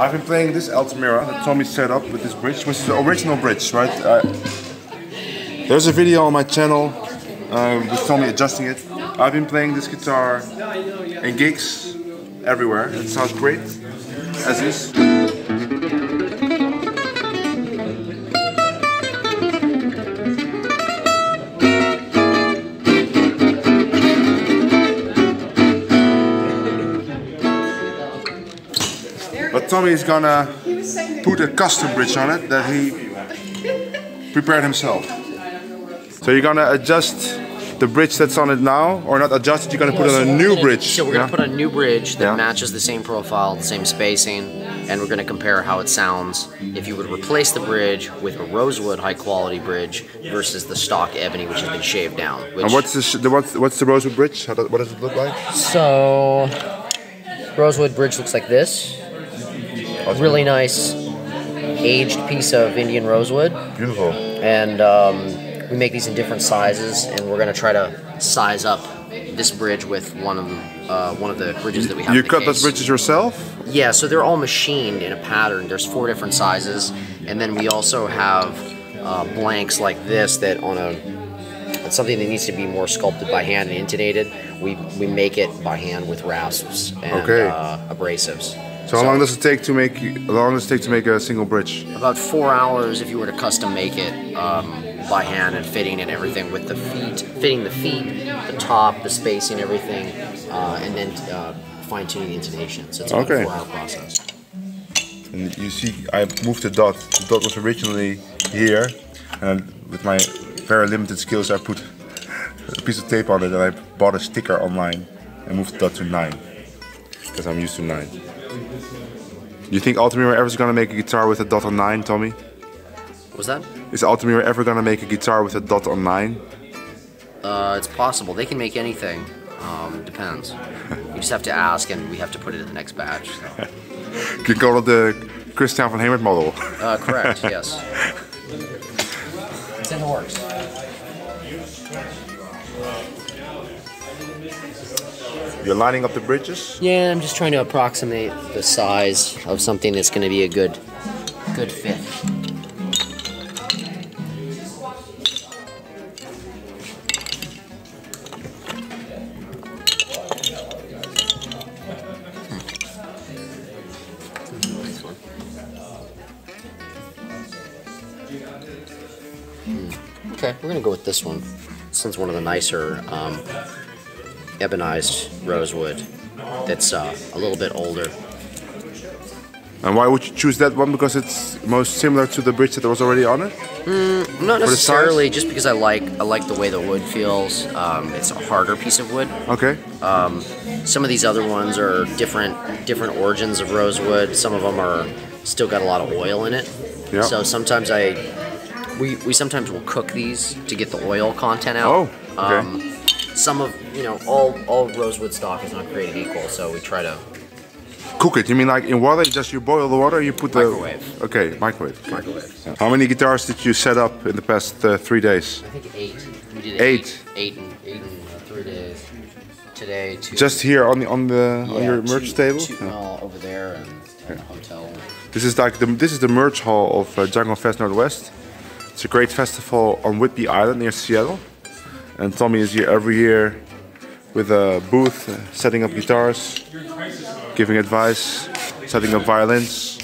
I've been playing this Altamira that Tommy set up with this bridge, which is the original bridge, right? Uh, there's a video on my channel uh, with Tommy adjusting it. I've been playing this guitar in gigs everywhere. It sounds great, as is. But Tommy is gonna put a custom bridge on it that he prepared himself. So you're gonna adjust the bridge that's on it now, or not adjust it, you're gonna put on a new bridge. So we're gonna yeah? put a new bridge that Yeah. matches the same profile, the same spacing, and we're gonna compare how it sounds if you would replace the bridge with a rosewood high quality bridge versus the stock ebony which has been shaved down. Which, And what's the, sh- the what's, what's the rosewood bridge? How does, what does it look like? so rosewood bridge looks like this. Really nice aged piece of Indian rosewood. Beautiful. and um, we make these in different sizes, and we're gonna try to size up this bridge with one of uh, one of the bridges that we have. You cut those bridges yourself? Yeah, so they're all machined in a pattern. There's four different sizes, and then we also have uh, blanks like this that on a it's something that needs to be more sculpted by hand and intonated. We we make it by hand with rasps and Okay. uh, abrasives. So how long does it take to make? How long does it take to make a single bridge? About four hours if you were to custom make it um, by hand and fitting and everything with the feet, fitting the feet, the top, the spacing, everything, uh, and then uh, fine tuning the intonation. So it's about Okay. a four hour process. And you see, I moved the dot. The dot was originally here, and with my very limited skills, I put a piece of tape on it, and I bought a sticker online and moved the dot to nine, because I'm used to nine. You think Altamira ever is gonna make a guitar with a dot on nine, Tommy? Was that? Is Altamira ever gonna make a guitar with a dot on nine? Uh, it's possible. They can make anything. Um, depends. You just have to ask, and we have to put it in the next batch. So. You can call it the Christiaan van Hemert model. Uh, correct. yes. It's in the works. You're lining up the bridges. Yeah, I'm just trying to approximate the size of something that's going to be a good, good fit. Hmm. Okay, we're gonna go with this one. This one's one of the nicer um, ebonized rosewood that's uh, a little bit older. And why would you choose that one? Because it's most similar to the bridge that was already on it. Not necessarily, just because I like I like the way the wood feels. Um, it's a harder piece of wood. Okay. Some of these other ones are different different origins of rosewood. Some of them are still got a lot of oil in it. Yeah. So sometimes I we, we sometimes will cook these to get the oil content out. Oh, okay. Um, some of you know all all rosewood stock is not created equal, so we try to Cook it. You mean like in water? Just you boil the water. You put the Microwave. Okay, microwave. microwave. How many guitars did you set up in the past uh, three days? I think eight. We did Eight. Eight, eight in eight in three days. Today, two. Just here on the on the on Yeah, your merch two- table. two- Yeah. well, over there and, and the hotel. This is like the this is the merch hall of uh, DjangoFest Northwest. It's a great festival on Whidbey Island near Seattle, and Tommy is here every year with a booth, setting up guitars, giving advice, setting up violins.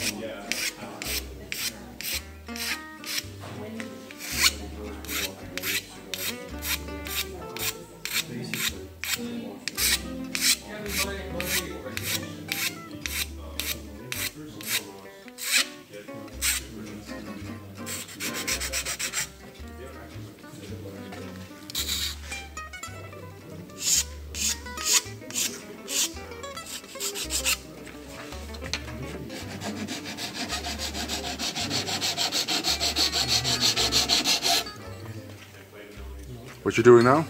What you doing now?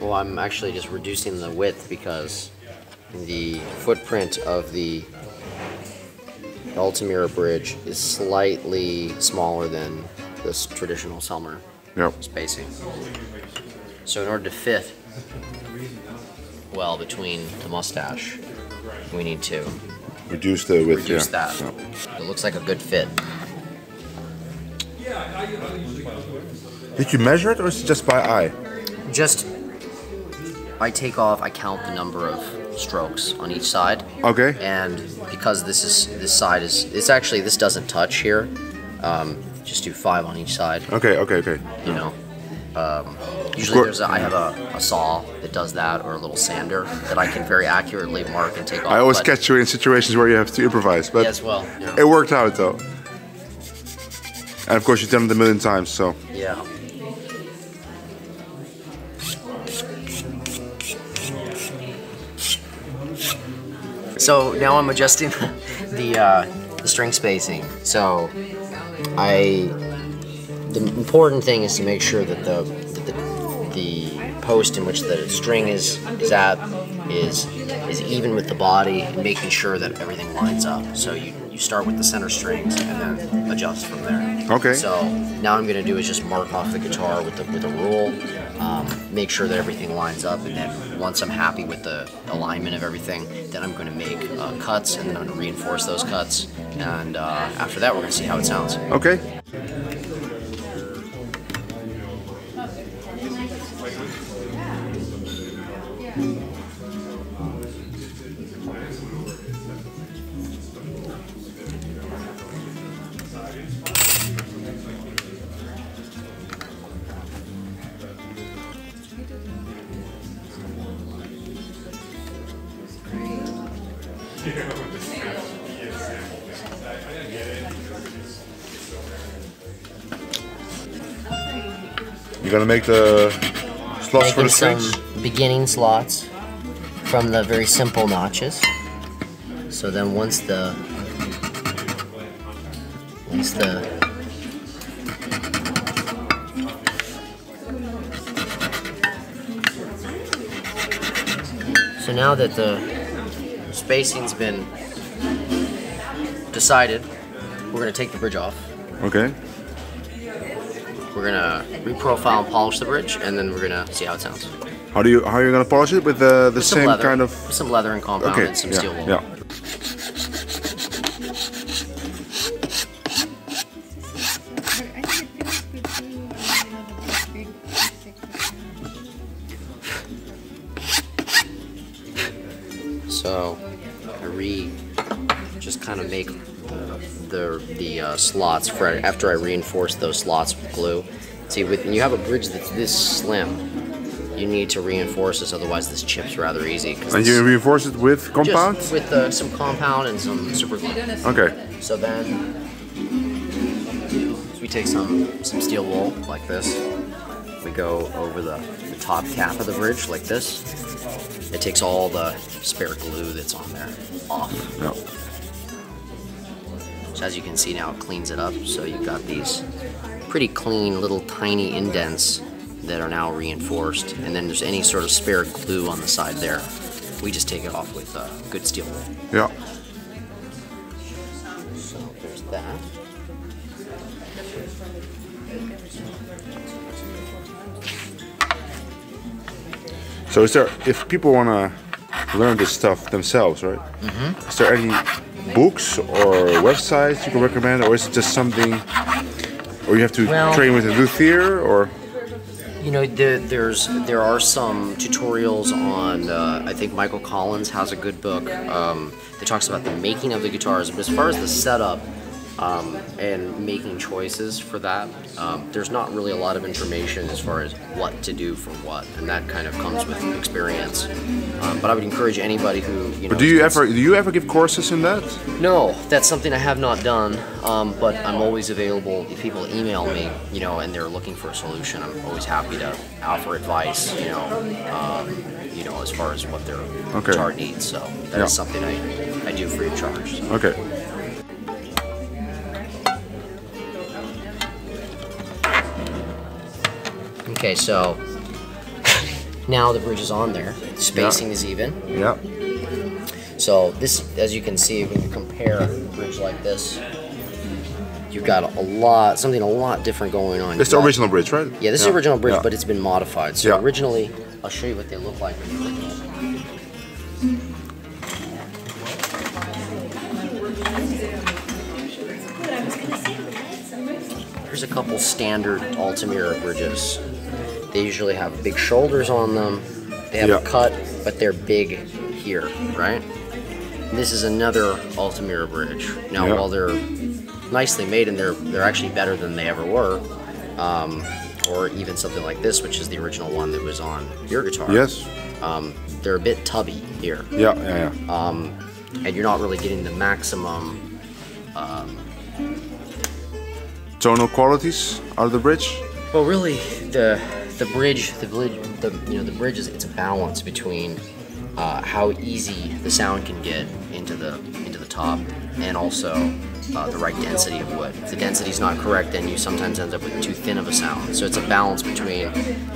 Well, I'm actually just reducing the width because the footprint of the Altamira bridge is slightly smaller than this traditional Selmer Yep. spacing. So in order to fit well between the mustache, we need to Reduce the width. reduce yeah. that. Yeah. It looks like a good fit. Did you measure it or is it just by eye? Just, I take off, I count the number of strokes on each side. Okay. And because this is this side is it's actually this doesn't touch here. Um, just do five on each side. Okay, okay, okay. You know. Um, usually there's a, I have a, a saw that does that or a little sander that I can very accurately mark and take off. I always catch you in situations where you have to improvise, but Yes, well, you know, it worked out though. And of course, you've done it a million times, so. yeah. So now I'm adjusting the uh, the string spacing. So I the important thing is to make sure that the that the, the post in which the string is is at is is even with the body and making sure that everything lines up. So you, you start with the center strings and then adjust from there. Okay. So now I'm gonna do is just mark off the guitar with the with a rule, um, make sure that everything lines up, and then once I'm happy with the alignment of everything, then I'm gonna make uh, cuts and then I'm gonna reinforce those cuts, and uh, after that we're gonna see how it sounds. Okay. Gonna make the slots for the strings? beginning slots from the very simple notches. So then once the once the So now that the spacing's been decided, we're gonna take the bridge off. Okay. We're gonna reprofile and polish the bridge, and then we're gonna see how it sounds. How do you how are you gonna polish it with the the Some same leather, kind of? some leather and compound Okay. and some yeah. steel wool. Yeah. I think it feels good too. You know, the big, big picture. So I re just kind of make the the, the uh, slots for after I reinforce those slots with glue. See, when you have a bridge that's this slim, you need to reinforce this, otherwise this chips rather easy. And you reinforce it with compound? Just with uh, some compound and some super glue. Okay. So then we take some some steel wool like this. We go over the, the top cap of the bridge like this. It takes all the spare glue that's on there off. Yeah. So as you can see now, it cleans it up. So you've got these pretty clean little tiny indents that are now reinforced. And then there's any sort of spare glue on the side there. We just take it off with uh, good steel wool. Yeah. So there's that. So is there if people wanna learn this stuff themselves, right? Mm-hmm. Is there any books or websites you can recommend, or is it just something, or you have to Well- train with a luthier, or? You know, there, there's there are some tutorials on. Uh, I think Michael Collins has a good book um, that talks about the making of the guitars. But as far as the setup um, and making choices for that, um, there's not really a lot of information as far as what to do for what, and that kind of comes with experience. Um, but I would encourage anybody who you know. But do you ever do you ever give courses in that? no, that's something I have not done, um, but I'm always available if people email me, you know, and they're looking for a solution. I'm always happy to offer advice, you know, um, you know, as far as what their Okay. guitar needs. So that is Yeah. something I, I do free of charge. so. Okay. Okay, so now the bridge is on there. Spacing yeah. is even. Yep. Yeah. So this, as you can see, when you compare a bridge like this, you've got a lot, something a lot different going on. It's the original bridge, right? Yeah, this yeah. is original bridge, but it's been modified. So originally, I'll show you what they look like. Here's a couple standard Altamira bridges. They usually have big shoulders on them. They have Yeah. a cut, but they're big here, right? And this is another Altamira bridge. Now, Yeah. while they're nicely made and they're they're actually better than they ever were, um, or even something like this, which is the original one that was on your guitar. Yes. Um, they're a bit tubby here, Yeah, yeah, yeah. Uh, and you're not really getting the maximum Tonal qualities out of the bridge. Well, really, the the bridge, the bridge, the you know the bridge is it's a balance between uh, how easy the sound can get into the into the top, and also uh, the right density of wood. If the density is not correct, then you sometimes end up with too thin of a sound. So it's a balance between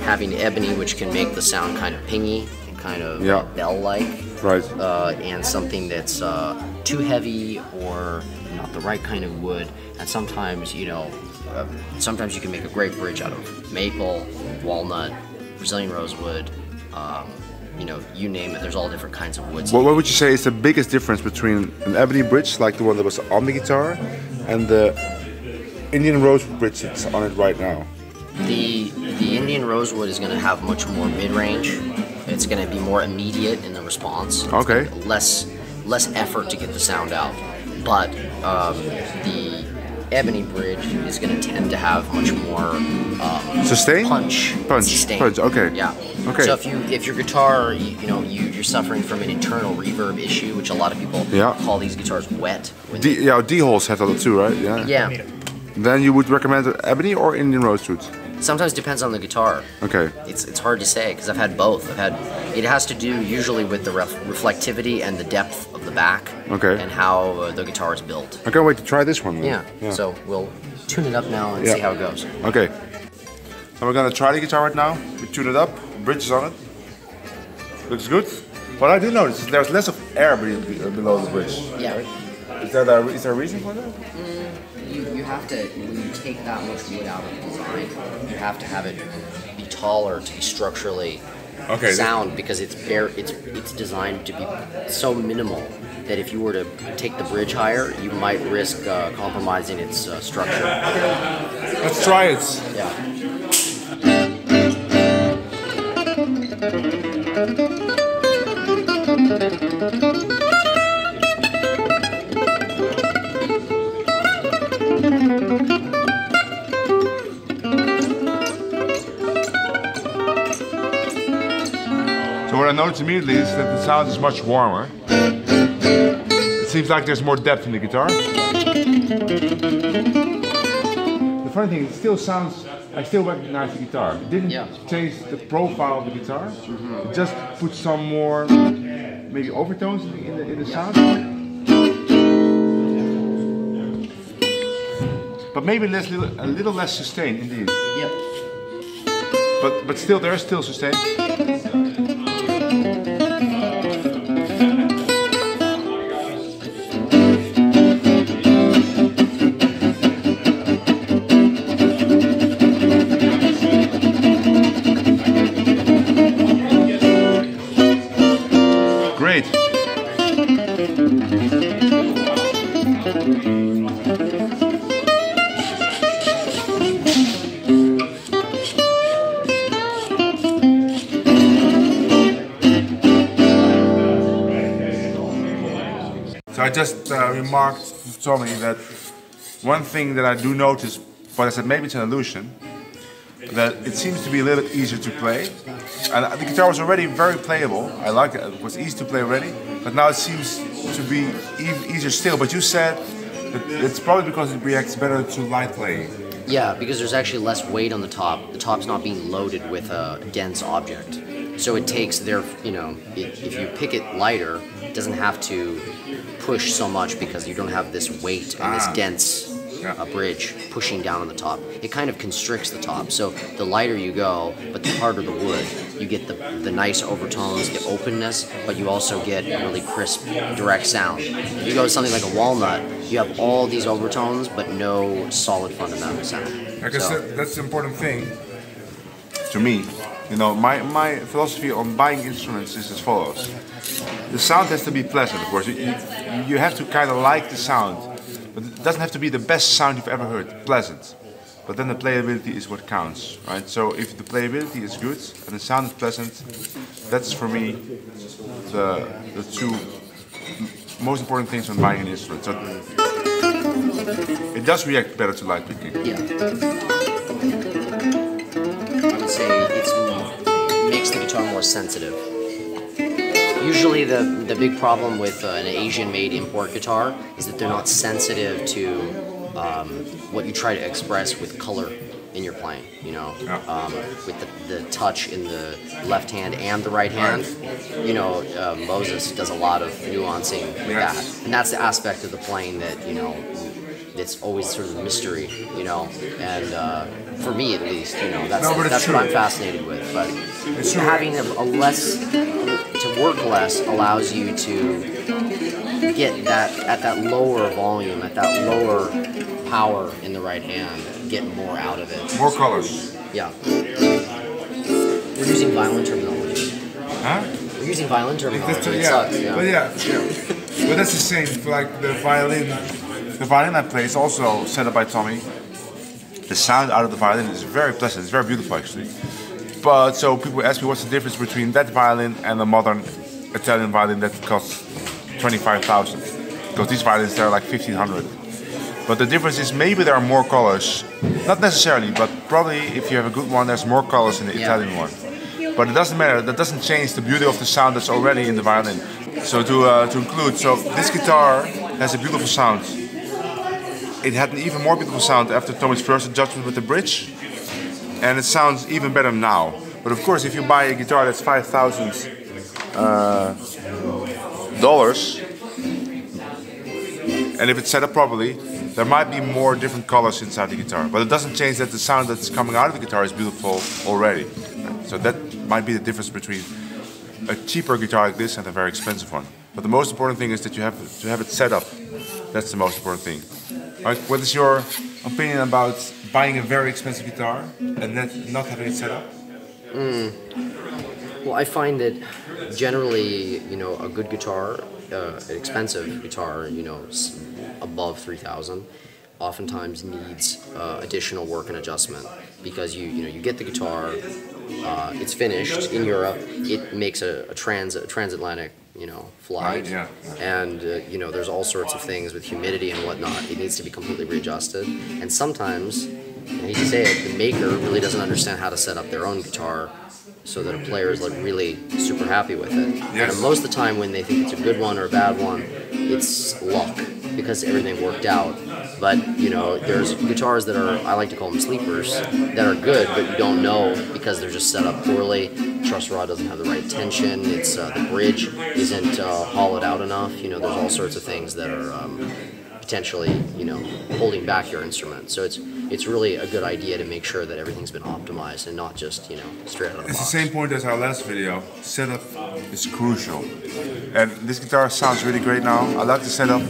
having ebony, which can make the sound kind of pingy and kind of Yeah. bell-like, Right. uh, and something that's uh, too heavy or not the right kind of wood. And sometimes, you know, uh, sometimes you can make a great bridge out of maple, walnut, Brazilian rosewood. Um, you know, you name it. There's all different kinds of woods. What, what would you say is the biggest difference between an ebony bridge, like the one that was on the guitar, and the Indian rosewood bridge that's on it right now? The the Indian rosewood is going to have much more mid-range. It's going to be more immediate in the response. It's Okay. Less less effort to get the sound out. But um, the ebony bridge is going to tend to have much more um, Sustain? punch. Punch, sustain. punch, okay. Yeah. Okay. So if you if your guitar, you, you know, you, you're suffering from an internal reverb issue, which a lot of people Yeah. call these guitars wet. D, yeah, D-holes have that too, right? Yeah. yeah. Then you would recommend ebony or Indian rosewood? Sometimes depends on the guitar. Okay. It's, it's hard to say because I've had both. I've had it has to do usually with the ref, reflectivity and the depth of the back. Okay. And how uh, the guitar is built. I can't wait to try this one. then. Yeah. So we'll tune it up now and Yeah. see how it goes. Okay. So we're gonna try the guitar right now. We tune it up. Bridge is on it. Looks good. What I do notice is there's less of air be- be- below the bridge. Yeah. Is that a, is there a reason for that? You, you have to when you take that much wood out of the design, you have to have it be taller to be structurally Okay. sound because it's bare it's it's designed to be so minimal that if you were to take the bridge higher, you might risk uh, compromising its uh, structure. Let's try it. Yeah. What I noticed immediately is that the sound is much warmer. It seems like there's more depth in the guitar. The funny thing, is it still sounds. I still recognize the guitar. It didn't Yeah. change the profile of the guitar. Mm-hmm. It just put some more, maybe overtones in the, in the, in the sound. But maybe less, little, a little less sustain, indeed. Yep. But but still, there is still sustain. Remarked me that one thing that I do notice, but I said maybe it's an illusion, that it seems to be a little bit easier to play. And the guitar was already very playable. I like it. It was easy to play already, but now it seems to be even easier still. But you said that it's probably because it reacts better to light playing. Yeah, because there's actually less weight on the top. The top's not being loaded with a dense object. So it takes their, you know, it, if you pick it lighter, it doesn't have to push so much because you don't have this weight and this Ah. dense Yeah. uh, bridge pushing down on the top. It kind of constricts the top. So the lighter you go, but the harder the wood, you get the, the nice overtones, the openness, but you also get a really crisp, direct sound. If you go to something like a walnut, you have all these overtones, but no solid fundamental sound. I guess So- that, that's the important thing to me. You know, my, my philosophy on buying instruments is as follows. The sound has to be pleasant, of course. You, you, you have to kind of like the sound, but it doesn't have to be the best sound you've ever heard. Pleasant. but then the playability is what counts, right? So if the playability is good and the sound is pleasant, that's for me the the two most important things when buying an instrument. So it does react better to light picking. Yeah. Say it's, it makes the guitar more sensitive. Usually, the, the big problem with uh, an Asian made import guitar is that they're not sensitive to um, what you try to express with color in your playing. You know, um, with the, the touch in the left hand and the right hand. You know, uh, Mozes does a lot of nuancing with Yes. that, and that's the aspect of the playing that you know it's always sort of a mystery, you know. And uh, for me, at least, you know, that's No, that's what. I'm fascinated with. But It's having a, a less to work less allows you to get that at that lower volume, at that lower power in the right hand, get more out of it. More colors. Yeah. We're using violin terminology. Huh? We're using violin terminology. That's, It yeah, sucks, yeah. but yeah, yeah. but that's the same for like the violin. The violin I play is also set up by Tommy. The sound out of the violin is very pleasant. It's very beautiful actually. But so people ask me what's the difference between that violin and a modern Italian violin that costs twenty-five thousand. Because these violins they're like fifteen hundred. But the difference is maybe there are more colors. Not necessarily, but probably if you have a good one, there's more colors in the Yeah. Italian one. But it doesn't matter. That doesn't change the beauty of the sound that's already in the violin. So to uh, to include, so this guitar has a beautiful sound. It had an even more beautiful sound after Tommy's first adjustment with the bridge, and it sounds even better now. But of course, if you buy a guitar that's five thousand uh, dollars, and if it's set up properly, there might be more different colors inside the guitar. But it doesn't change that the sound that's coming out of the guitar is beautiful already. So that might be the difference between a cheaper guitar like this and a very expensive one. But the most important thing is that you have to have it set up. That's the most important thing. Like, what is your opinion about buying a very expensive guitar and not, not having it set up? Well, I find that generally, you know, a good guitar, uh, an expensive guitar, you know, above three thousand, oftentimes needs uh, additional work and adjustment because you, you know, you get the guitar, uh, it's finished in Europe, it makes a, a trans a transatlantic, you know, flight, Right, yeah. and uh, you know, there's all sorts of things with humidity and whatnot. It needs to be completely readjusted, and sometimes. I hate to say it, the maker really doesn't understand how to set up their own guitar so that a player is like really super happy with it. Yes. And most of the time, when they think it's a good one or a bad one, it's luck because everything worked out. But you know, there's guitars that are I like to call them sleepers that are good, but you don't know because they're just set up poorly. Truss rod doesn't have the right tension. It's uh, the bridge isn't uh, hollowed out enough. You know, there's all sorts of things that are. Um, potentially, you know, holding back your instrument. So it's it's really a good idea to make sure that everything's been optimized and not just you know straight out of the It's the same point as our last video. Setup is crucial. And this guitar sounds really great now. I like the setup.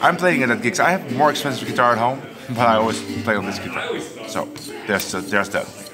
I'm playing it at gigs. I have more expensive guitar at home, but I always play on this guitar. So there's, there's that.